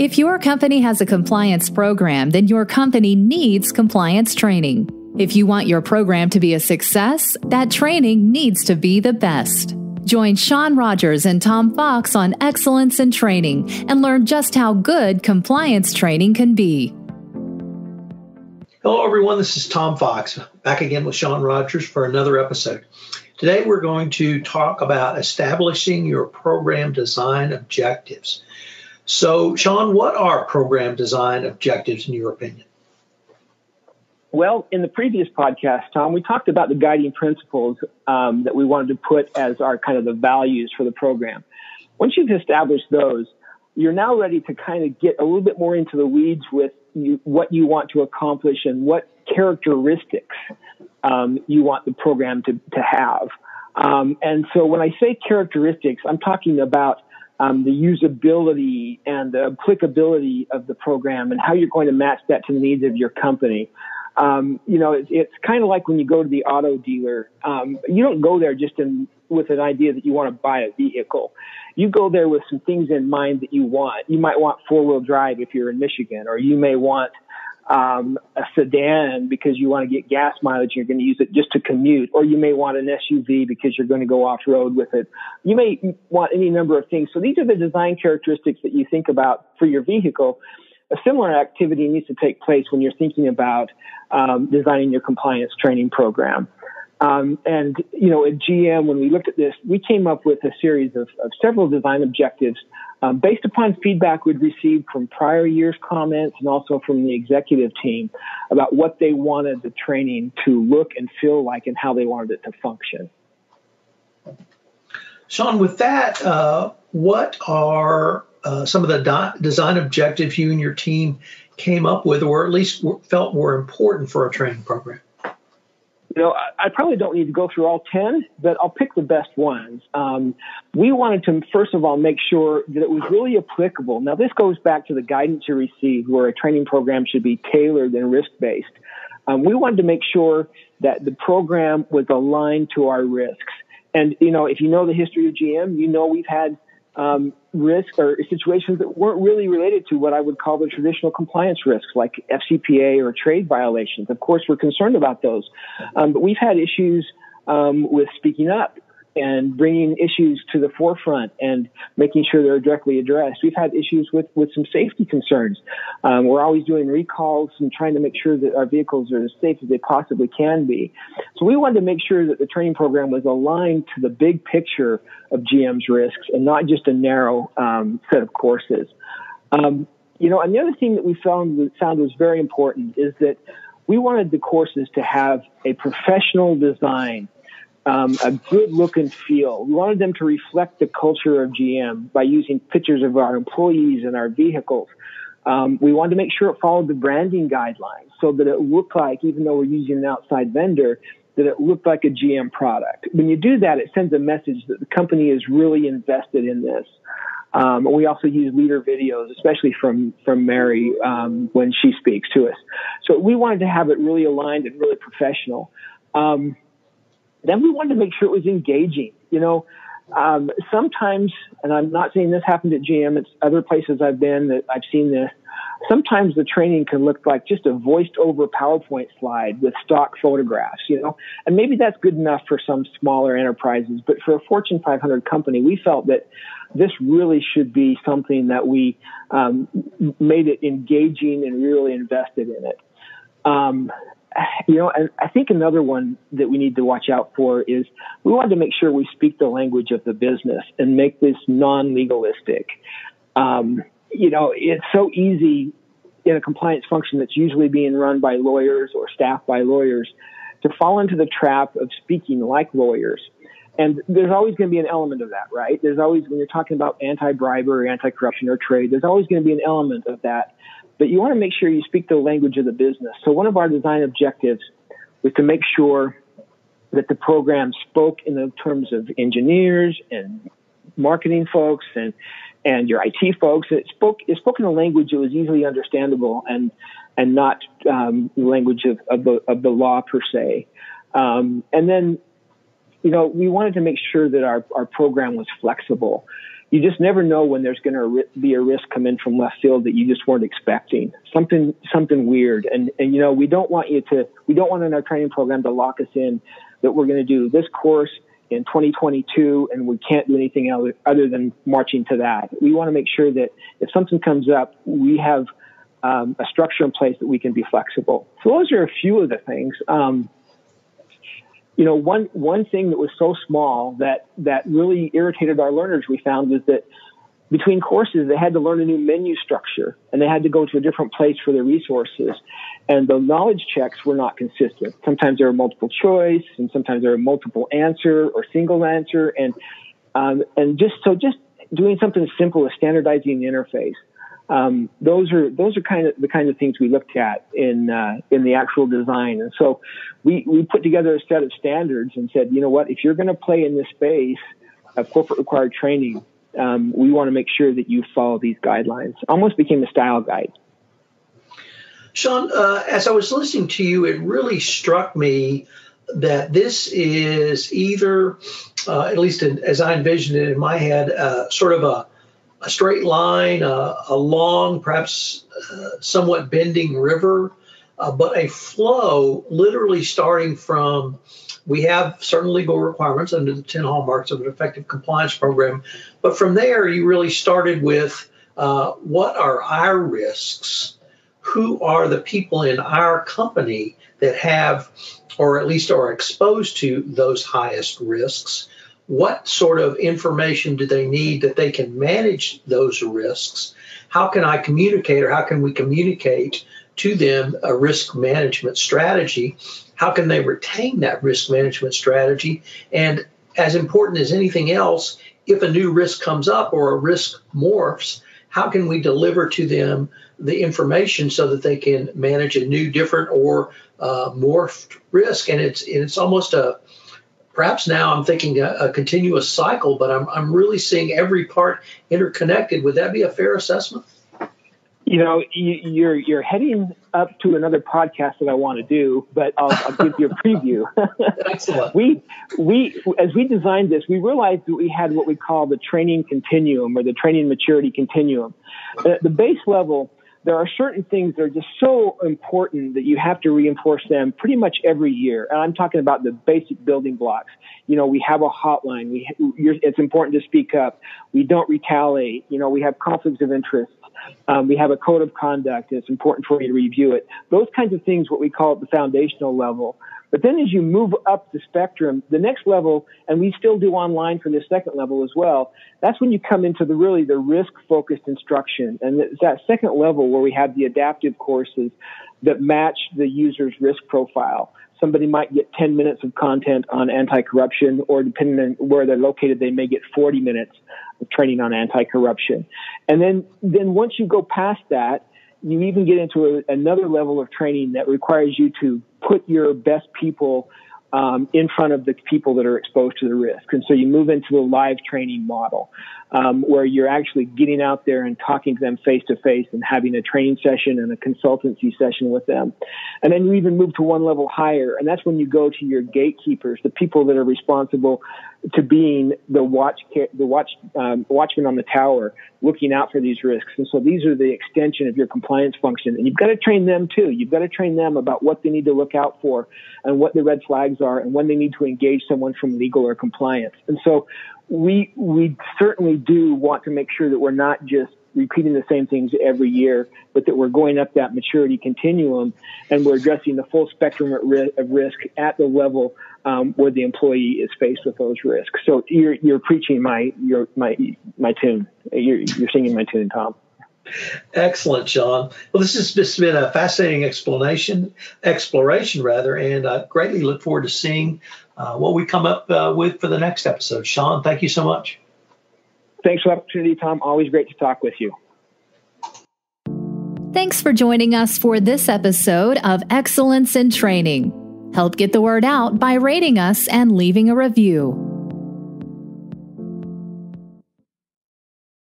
If your company has a compliance program, then your company needs compliance training. If you want your program to be a success, that training needs to be the best. Join Sean Rogers and Tom Fox on Excellence in Training and learn just how good compliance training can be. Hello, everyone. This is Tom Fox, back again with Sean Rogers for another episode. Today, we're going to talk about establishing your program design objectives. So, Sean, what are program design objectives in your opinion? Well, in the previous podcast, Tom, we talked about the guiding principles um, that we wanted to put as our kind of the values for the program. Once you've established those, you're now ready to kind of get a little bit more into the weeds with you, what you want to accomplish and what characteristics um, you want the program to, to have. Um, and so when I say characteristics, I'm talking about um, the usability and the applicability of the program and how you're going to match that to the needs of your company. Um, you know, it's, it's kind of like when you go to the auto dealer. Um, you don't go there just in, with an idea that you want to buy a vehicle. You go there with some things in mind that you want. You might want four wheel drive if you're in Michigan, or you may want um, a sedan because you want to get gas mileage you're going to use it just to commute, or you may want an SUV because you're going to go off road with it. You may want any number of things. So these are the design characteristics that you think about for your vehicle. A similar activity needs to take place when you're thinking about um, designing your compliance training program. Um, and you know, at GM, when we looked at this, we came up with a series of, of several design objectives um, based upon feedback we'd received from prior year's comments and also from the executive team about what they wanted the training to look and feel like and how they wanted it to function. Sean, with that, uh, what are uh, some of the design objectives you and your team came up with, or at least felt were important for a training program? You know, I, I, probably don't need to go through all 10, but I'll pick the best ones. Um, we wanted to, first of all, make sure that it was really applicable. Now, this goes back to the guidance you received where a training program should be tailored and risk based. Um, we wanted to make sure that the program was aligned to our risks. And, you know, if you know the history of GM, you know we've had um, risks or situations that weren't really related to what I would call the traditional compliance risks, like FCPA or trade violations. Of course, we're concerned about those, um, but we've had issues um, with speaking up and bringing issues to the forefront and making sure they're directly addressed. We've had issues with, with some safety concerns. Um, we're always doing recalls and trying to make sure that our vehicles are as safe as they possibly can be. So we wanted to make sure that the training program was aligned to the big picture of GM's risks and not just a narrow um, set of courses. Um, you know, and the other thing that we found found was very important is that we wanted the courses to have a professional design um, a good look and feel. We wanted them to reflect the culture of GM by using pictures of our employees and our vehicles. Um, we wanted to make sure it followed the branding guidelines so that it looked like, even though we're using an outside vendor, that it looked like a GM product. When you do that, it sends a message that the company is really invested in this. Um, we also use leader videos, especially from from Mary um, when she speaks to us. So we wanted to have it really aligned and really professional. Um, then we wanted to make sure it was engaging. You know, um, sometimes, and I'm not saying this happened at GM, it's other places I've been that I've seen this. Sometimes the training can look like just a voiced over PowerPoint slide with stock photographs, you know, and maybe that's good enough for some smaller enterprises, but for a Fortune 500 company, we felt that this really should be something that we um, made it engaging and really invested in it. Um, you know, and I think another one that we need to watch out for is we want to make sure we speak the language of the business and make this non-legalistic. Um, you know, it's so easy in a compliance function that's usually being run by lawyers or staffed by lawyers to fall into the trap of speaking like lawyers. And there's always going to be an element of that, right? There's always, when you're talking about anti-bribery, anti-corruption or trade, there's always going to be an element of that but you want to make sure you speak the language of the business. So one of our design objectives was to make sure that the program spoke in the terms of engineers and marketing folks and and your IT folks. It spoke it spoke in a language that was easily understandable and and not um, the language of, of the of the law per se. Um, and then, you know, we wanted to make sure that our our program was flexible you just never know when there's going to be a risk come in from left field that you just weren't expecting. Something, something weird. And, and, you know, we don't want you to, we don't want in our training program to lock us in that we're going to do this course in 2022 and we can't do anything other, other than marching to that. We want to make sure that if something comes up, we have um, a structure in place that we can be flexible. So those are a few of the things. Um, you know, one one thing that was so small that that really irritated our learners, we found was that between courses they had to learn a new menu structure and they had to go to a different place for their resources, and the knowledge checks were not consistent. Sometimes there were multiple choice, and sometimes there were multiple answer or single answer, and um, and just so just doing something as simple as standardizing the interface um, those are those are kind of the kinds of things we looked at in uh, in the actual design. And so we we put together a set of standards and said, you know what, if you're going to play in this space of corporate required training, um, we want to make sure that you follow these guidelines. Almost became a style guide. Sean, uh, as I was listening to you, it really struck me that this is either, uh, at least in, as I envisioned it in my head, uh, sort of a a straight line, uh, a long, perhaps uh, somewhat bending river, uh, but a flow literally starting from we have certain legal requirements under the 10 hallmarks of an effective compliance program. But from there, you really started with uh, what are our risks? Who are the people in our company that have, or at least are exposed to those highest risks? What sort of information do they need that they can manage those risks? How can I communicate or how can we communicate to them a risk management strategy? How can they retain that risk management strategy? And as important as anything else, if a new risk comes up or a risk morphs, how can we deliver to them the information so that they can manage a new, different, or uh, morphed risk? And it's it's almost a perhaps now I'm thinking a, a, continuous cycle, but I'm, I'm really seeing every part interconnected. Would that be a fair assessment? You know, you, are you're heading up to another podcast that I want to do, but I'll, I'll give you a preview. Excellent. we we as we designed this, we realized that we had what we call the training continuum or the training maturity continuum. The base level there are certain things that are just so important that you have to reinforce them pretty much every year. And I'm talking about the basic building blocks. You know, we have a hotline. We, it's important to speak up. We don't retaliate. You know, we have conflicts of interest. Um, we have a code of conduct. And it's important for you to review it. Those kinds of things, what we call at the foundational level. But then as you move up the spectrum, the next level, and we still do online for the second level as well, that's when you come into the really the risk focused instruction. And it's that second level where we have the adaptive courses that match the user's risk profile. Somebody might get 10 minutes of content on anti-corruption, or depending on where they're located, they may get 40 minutes of training on anti-corruption. And then, then once you go past that, you even get into a, another level of training that requires you to put your best people um, in front of the people that are exposed to the risk. And so you move into the live training model um, where you're actually getting out there and talking to them face to face and having a training session and a consultancy session with them. And then you even move to one level higher, and that's when you go to your gatekeepers, the people that are responsible to being the watch the watch um, watchman on the tower, looking out for these risks. And so these are the extension of your compliance function, and you've got to train them too. You've got to train them about what they need to look out for, and what the red flags are, and when they need to engage someone from legal or compliance. And so we we certainly do want to make sure that we're not just repeating the same things every year, but that we're going up that maturity continuum and we're addressing the full spectrum of risk at the level um, where the employee is faced with those risks. So you're you're preaching my your my my tune. You're you're singing my tune, Tom. Excellent, Sean. Well, this has just been a fascinating explanation, exploration rather, and I greatly look forward to seeing uh, what we come up uh, with for the next episode. Sean, thank you so much. Thanks for the opportunity, Tom. Always great to talk with you. Thanks for joining us for this episode of Excellence in Training. Help get the word out by rating us and leaving a review.